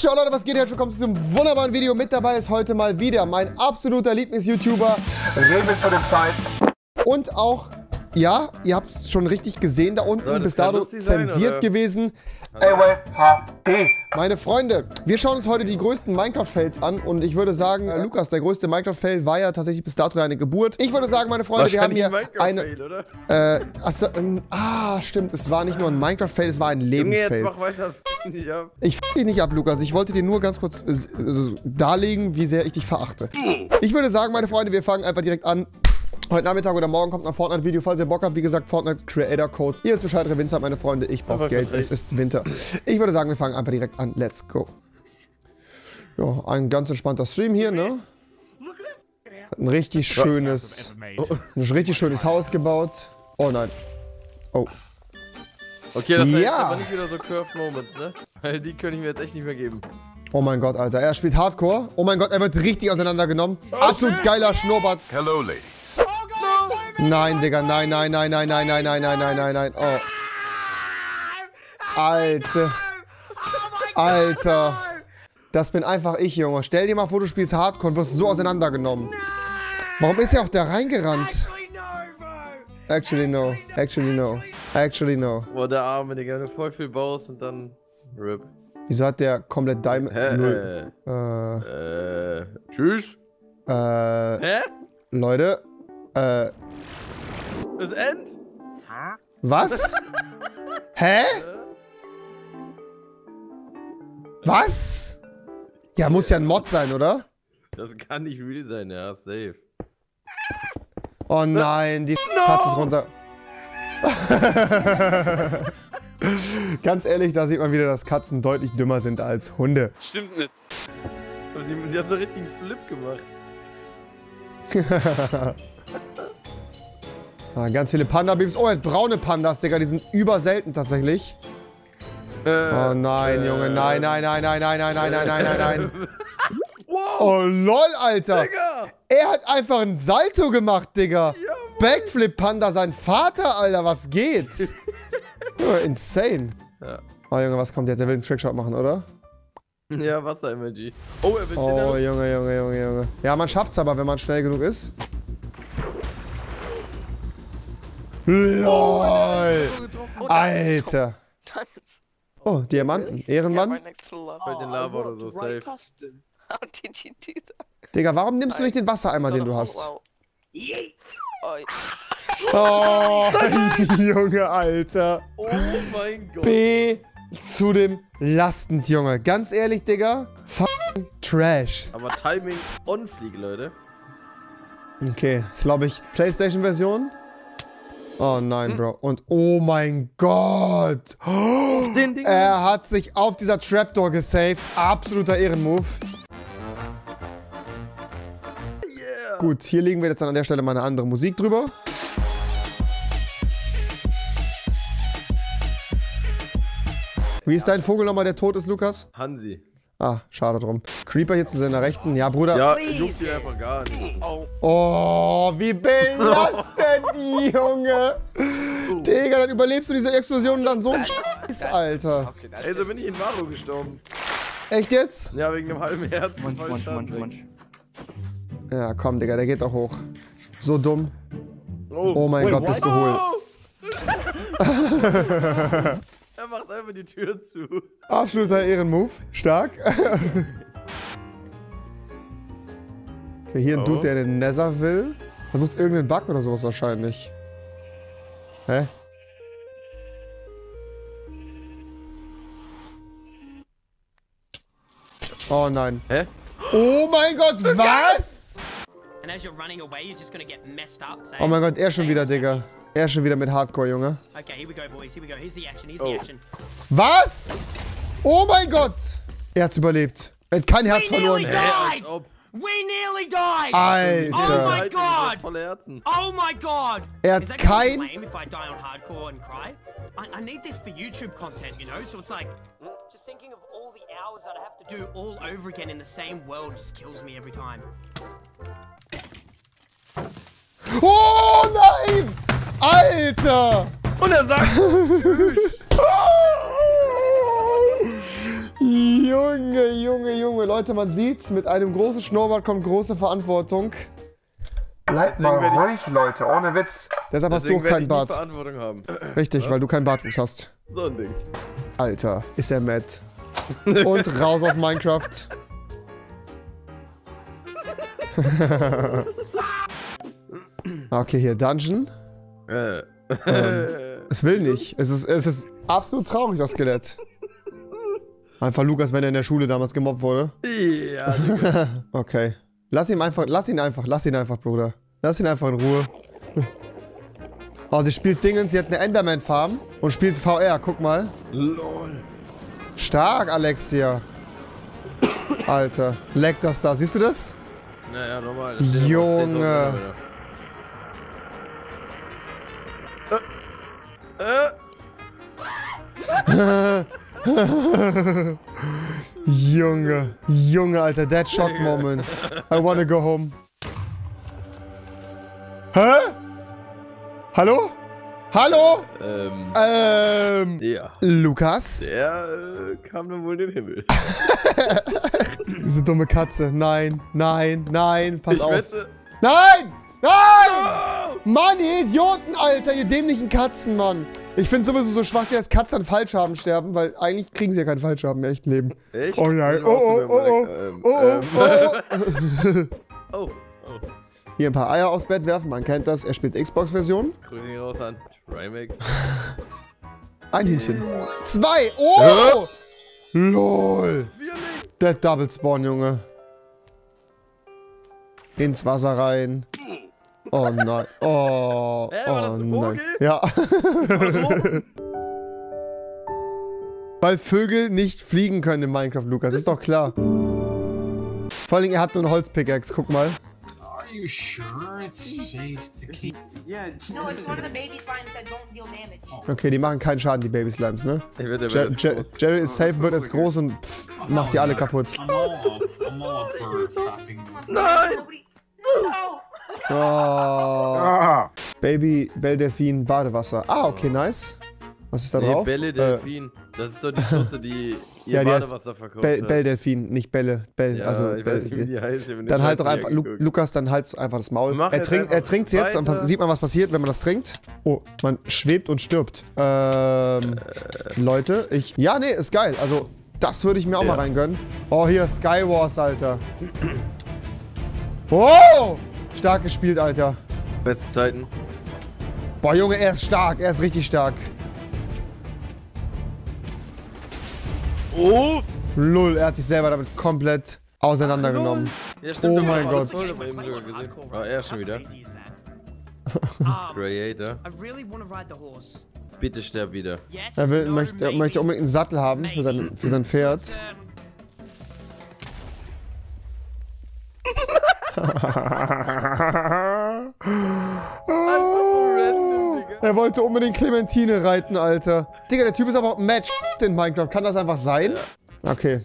Ciao Leute, was geht? Herzlich willkommen zu diesem wunderbaren Video. Mit dabei ist heute mal wieder mein absoluter Lieblings-YouTuber, Rebel zu dem Zeit. Und auch, ja, ihr habt es schon richtig gesehen da unten, bis dato sein, zensiert oder? gewesen. AWHD. Meine Freunde, wir schauen uns heute die größten Minecraft-Fails an und ich würde sagen, äh, Lukas, der größte Minecraft-Fail war ja tatsächlich bis dato deine Geburt. Ich würde sagen, meine Freunde, wir haben hier eine... Oder? Äh, also, ähm, ah, stimmt, es war nicht nur ein Minecraft-Fail, es war ein Junge, jetzt Lebensfail. mach weiter. Nicht ab. Ich f dich nicht ab, Lukas. Ich wollte dir nur ganz kurz äh, also darlegen, wie sehr ich dich verachte. Ich würde sagen, meine Freunde, wir fangen einfach direkt an. Heute Nachmittag oder morgen kommt ein Fortnite-Video, falls ihr Bock habt. Wie gesagt, Fortnite Creator Code. Ihr wisst Bescheid, Winter, meine Freunde. Ich brauche Geld. Es ist Winter. Ich würde sagen, wir fangen einfach direkt an. Let's go. Ja, ein ganz entspannter Stream hier, ne? Hat ein richtig schönes, ein richtig schönes Haus gebaut. Oh nein. Oh. Okay, das sind jetzt Ja. aber nicht wieder so Curved Moments, ne? Weil die könnte ich mir jetzt echt nicht mehr geben. Oh mein Gott, Alter. Er spielt Hardcore. Oh mein Gott, er wird richtig auseinandergenommen. Absolut geiler Schnurrbart. Hello, ladies. Nein, Digga, nein, nein, nein, nein, nein, nein, nein, nein, nein, nein, nein. Oh. Alter. Alter. Das bin einfach ich, Junge. Stell dir mal vor, du spielst Hardcore und wirst so auseinandergenommen. Warum ist er auch da reingerannt? Actually no. Actually no. Actually no. Boah, der Arme, Digga, wenn du voll viel baust und dann RIP. Wieso hat der komplett Diamond... Hä? Null. Äh, Äh, äh, tschüss. äh, Hä? Leute. Äh, Das End? was? Hä? Was? Ja, muss ja ein Mod sein, oder? Das kann nicht real sein, ja, safe. Oh nein, die Katze ist runter. Ganz ehrlich, da sieht man wieder, dass Katzen deutlich dümmer sind als Hunde. Stimmt nicht. Aber sie, sie hat so richtig einen Flip gemacht. Ah, ganz viele Panda-Babys. Oh, braune Pandas, Digga. Die sind überselten tatsächlich. Äh, Oh nein, äh, Junge. Nein, nein, nein, nein, nein, nein, nein, nein, nein, nein, nein. Wow, Oh, lol, Alter. Digga! Er hat einfach einen Salto gemacht, Digga. Backflip-Panda, sein Vater, Alter. Was geht? Junge, insane. Ja. Oh, Junge, was kommt jetzt? Der will einen Trickshot machen, oder? Ja, Wasser-Emoji. Oh, er will Oh, den Junge, Junge, Junge, Junge. Ja, man schafft's aber, wenn man schnell genug ist. LOL! Alter! Tons. Oh, Diamanten. Ehrenmann. to the lava. Oder so, safe. Do that? Digga, warum nimmst du nicht den Wassereimer, den du hast? Wow. Oh, Oh, Junge, Alter. Oh mein Gott. B zu dem lastend, Junge. Ganz ehrlich, Digga. Fucking Trash. Aber Timing on fleek, Leute. Okay, ist glaube ich Playstation-Version. Oh nein, Bro. Und oh mein Gott. Den Ding. Er hat sich auf dieser Trapdoor gesaved. Absoluter Ehrenmove. Gut, hier legen wir jetzt dann an der Stelle mal eine andere Musik drüber. Wie ist dein Vogel nochmal, der tot ist, Lukas? Hansi. Ah, schade drum. Creeper hier zu seiner Rechten. Ja, Bruder. Ja, juckt ihn einfach gar nicht. oh. Wie belastet die, Junge. Digga, dann überlebst du diese Explosion und dann so ein Scheiß, Alter. Ey, so bin ich in Maro gestorben. Echt jetzt? Ja, wegen dem halben Herzen. voll Schaden weg. Ja, komm, Digga, der geht auch hoch. So dumm. Oh, Oh mein Wait, Gott, what? bist du hohl. er macht einfach die Tür zu. Absoluter Ehrenmove. Stark. Okay, hier ein Oh. Dude, der den Nether will. Versucht irgendeinen Bug oder sowas wahrscheinlich. Hä? Oh nein. Hä? Oh mein Gott, was? Oh mein Gott, er schon wieder, Digga. Er schon wieder mit Hardcore, Junge. Okay, here we go, boys. Here we go. Here's the action. Here's Oh. the action. Was? Oh mein Gott! Er hat's überlebt. Er hat kein Herz We verloren. We nearly died. Alter. Oh my God. Oh my god! Er hat kein- if I die on hardcore and cry? I, I need this for YouTube content, you know? So it's like just thinking of all the hours that I have to do all over again in the same world just kills me every time. Oh nein! Alter! Und er sagt, Junge! Junge, Junge. Leute, man sieht, mit einem großen Schnurrbart kommt große Verantwortung. Bleibt mal ruhig, Leute, ohne Witz. Deshalb hast du auch keinen Bart. Verantwortung haben. Richtig, weil du keinen Bartwuchs hast. So ein Ding. Alter, ist er mad. Und raus aus Minecraft. okay, hier Dungeon. Äh. Es will nicht. Es ist, es ist absolut traurig, das Skelett. Einfach Lukas, wenn er in der Schule damals gemobbt wurde. ja, Okay. Lass ihn einfach, lass ihn einfach, lass ihn einfach, Bruder. Lass ihn einfach in Ruhe. Oh, sie spielt Dingens, sie hat eine Enderman-Farm und spielt VR, guck mal. LOL. Stark, Alexia. Alter, leck das da. Siehst du das? Naja, normal. Junge. Junge, Junge, Alter, that shot moment. I wanna go home. Hä? Hallo? Hallo? ähm, Ähm, ja. Lukas? Der äh, kam dann wohl in den Himmel. Diese dumme Katze. Nein, nein, nein, pass ich auf. wette. Nein! Nein! Mann, ihr Idioten, Alter, ihr dämlichen Katzen, Mann. Ich finde sowieso so schwach, dass Katzen an Fallschaben sterben, weil eigentlich kriegen sie ja keinen Fallschaben im echten Leben. Echt? Oh nein, oh, weiß oh, nicht, oh, oh, ähm, oh, oh, ähm, oh, oh. oh, oh. Hier ein paar Eier aufs Bett werfen, man kennt das. Er spielt Xbox-Version. Grüße raus an Trimax. Ein Hühnchen. Zwei! Oh! LOL! Der Double Spawn, Junge. Ins Wasser rein. Oh nein. Oh, Hä, war das oh ein nein. Vogel? Ja. Warum? Weil Vögel nicht fliegen können in Minecraft, Lukas. Ist doch klar. Vor allem, er hat nur eine Holzpickaxe. Guck mal. Are you sure it's safe to keep? No, it's one of the baby slimes that don't deal damage. Okay, die machen keinen Schaden, die Baby Slimes, ne? Der Jer Jer. Jerry ist safe, wird es groß und pff, macht die alle kaputt. Nein! No! Oh. Baby Bell Delfin Badewasser. Ah, okay, nice. Was ist da Nee, drauf? Bälle Äh, Delfin. Das ist doch die Tusse, die ihr Ja, die Badewasser verkauft Bell, hat. Bell Delfin, nicht Bälle. Bell, Ja, also ich Bell, weiß nicht, wie die heißt. mir Dann halt doch einfach, Lu. Lukas, dann halt einfach das Maul. Mach Er trinkt, er einfach trinkt jetzt und sieht man, was passiert, wenn man das trinkt. Oh, man schwebt und stirbt. Ähm, Äh. Leute, ich, ja, nee, ist geil. Also, das würde ich mir auch Ja. mal reingönnen. Oh, hier Skywars, Alter. Oh, stark gespielt, Alter. Beste Zeiten. Boah, Junge, er ist stark, er ist richtig stark. Oh! Lull, er hat sich selber damit komplett auseinandergenommen. Ja, Oh der mein Gott. Ah, er schon wieder. Creator. Bitte sterb wieder. Er, will, möchte, er möchte unbedingt einen Sattel haben für sein, für sein Pferd. Er wollte unbedingt Clementine reiten, Alter. Digga, der Typ ist aber auch Match in Minecraft. Kann das einfach sein? Okay.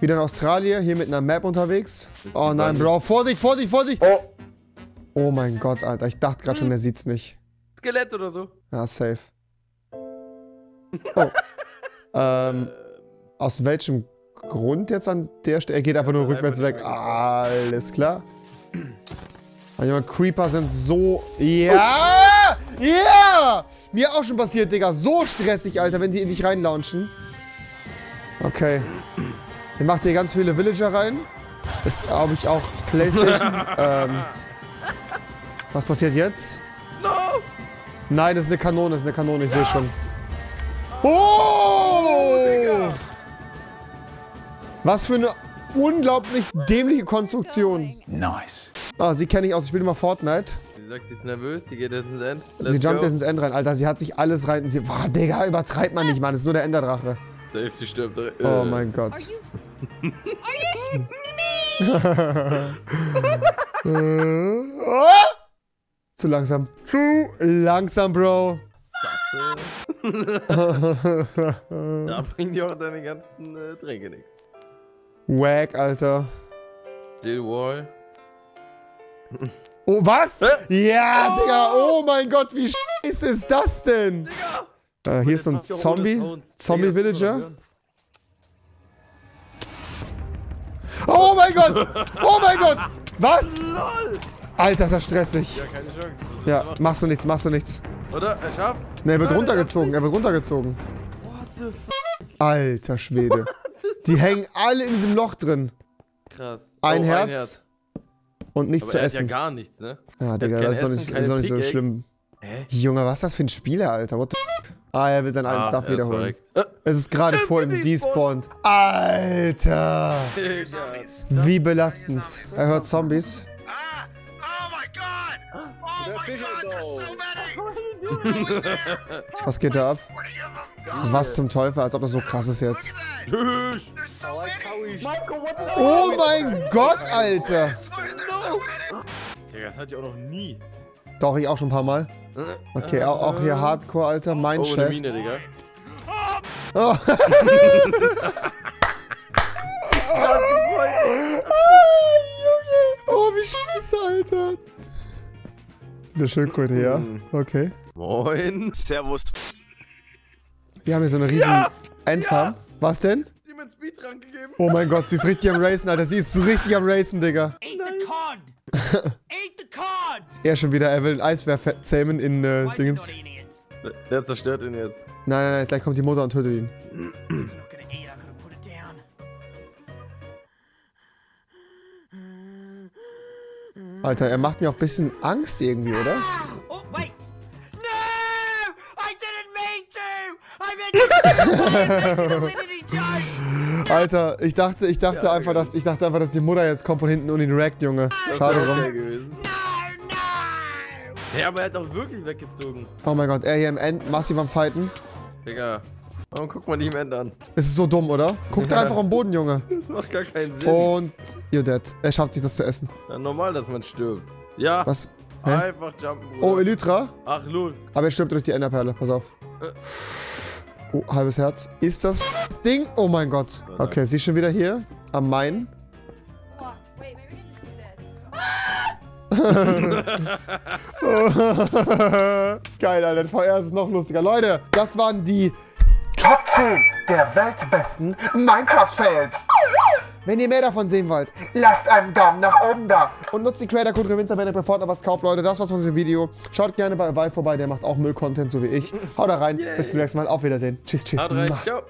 Wieder in Australien, hier mit einer Map unterwegs. Oh nein. Bro. Vorsicht, Vorsicht, Vorsicht. Oh. Oh mein Gott, Alter. Ich dachte gerade schon, der sieht's nicht. Skelett oder so. Ja, safe. Oh. ähm, aus welchem Grund jetzt an der Stelle? Er geht einfach nur rückwärts weg. Alles klar. Ah, Junge, Creeper sind so... Ja! Ja! Mir auch schon passiert, Digga. So stressig, Alter, wenn sie in dich reinlaunchen. Okay. Ihr macht hier ganz viele Villager rein. Das glaube ich auch Playstation. ähm, was passiert jetzt? No! Nein, das ist eine Kanone, das ist eine Kanone, ich sehe schon. Oh! Was für eine unglaublich dämliche Konstruktion. Nice. Ah, sie kenne ich aus, ich spiele immer Fortnite. Sie sagt, sie ist nervös, sie geht jetzt ins End. sie Let's jumpt go. jetzt ins End rein. Alter, sie hat sich alles rein. Sie, boah, Digga, übertreibt man nicht, Mann. Das ist nur der Enderdrache. Safe, sie stirbt. Äh, Oh mein Gott. Äh, oh! Zu langsam. Zu langsam, Bro. Da bringen die auch deine ganzen äh, Tränke nichts. Wack, Alter. Still Wall. Oh, was? Hä? Ja, Digga. Oh mein Gott, wie scheiße ist das denn? Äh, hier ist so ein Zombie. Zombie-Villager. Oh mein Gott! Oh mein Gott! Was? Alter, ist das stressig. Ja, keine Chance. Ja, machst du nichts, machst du nichts. Oder? Er schafft. Ne, er wird Nein, runtergezogen, er wird runtergezogen. What the f Alter Schwede. Die hängen alle in diesem Loch drin. Krass. Ein Oh, Herz und nichts Aber zu er hat ja essen. gar nichts, ne? Ja, Digga, das ist doch Essen, nicht, ist doch nicht so schlimm. Hä? Junge, was ist das für ein Spieler, Alter? What the f Ah, er will seinen alten Ah, Stuff er ist wiederholen. Äh, Es ist gerade Es vor ihm despawned. Alter! Wie belastend. Er hört Zombies. Ah! Oh my god! Oh my god, there's so many! Was geht da ab? 40 of them! Was zum Teufel, als ob das so krass ist jetzt. Oh mein Gott, Alter! Digga, das hatte ich auch noch nie. Doch, ich auch schon ein paar Mal. Okay, auch, auch hier Hardcore, Alter. Oh, eine Mineshaft. Mine, Digga. Oh. oh, wie scheiße, Alter. Diese Schildkröte, ja. Okay. Moin. Servus. Wir haben hier so eine riesen Endfarm. Was denn? Die mir einen Speedrun gegeben. Oh mein Gott, sie ist richtig am Racen, Alter. Sie ist richtig am Racen, Digga. Eat the cod! Eat the cod! Er schon wieder, er will ein Eisbär zähmen in äh, Dingens. Der- zerstört ihn jetzt. Nein, nein, nein, gleich kommt die Mutter und tötet ihn. Alter, er macht mir auch ein bisschen Angst irgendwie, oder? Alter, ich dachte, ich dachte Ja, einfach, dass ich dachte einfach, dass die Mutter jetzt kommt von hinten und ihn rackt, Junge. Das Schade drum. okay gewesen. Ja, aber er hat auch wirklich weggezogen. Oh mein Gott, er hier im End massiv am Fighten. Digga. Warum guckt man nicht im End an? Es ist so dumm, oder? Guck dir einfach am Boden, Junge. Das macht gar keinen Sinn. Und you're dead. Er schafft sich das zu essen. Ja, normal, dass man stirbt. Ja. Was? Hä? Einfach jumpen, Bruder. Oh, Elytra. Ach, lol. Aber er stirbt durch die Enderperle. Pass auf. Oh, halbes Herz. Ist das das Ding? Oh mein Gott. Okay, sie ist schon wieder hier. Am Main. Geil, Alter. VR ist noch lustiger. Leute, das waren die Top 10 der weltbesten Minecraft-Fails. Wenn ihr mehr davon sehen wollt, lasst einen Daumen nach oben da. Und nutzt die Creator Code Revinzer, wenn ihr bei Fortnite was kauft, Leute. Das war's von diesem Video. Schaut gerne bei Eval vorbei, der macht auch Müll-Content, so wie ich. Haut da rein. Yay. Bis zum nächsten Mal. Auf Wiedersehen. Tschüss, tschüss. Haut rein. Ciao.